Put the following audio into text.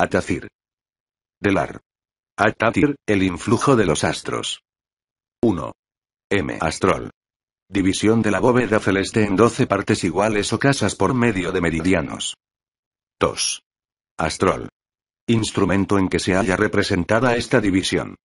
Atacir. Delar. Atatir, el influjo de los astros. 1. M. Astrol. División de la bóveda celeste en 12 partes iguales o casas por medio de meridianos. 2. Astrol. Instrumento en que se haya representada esta división.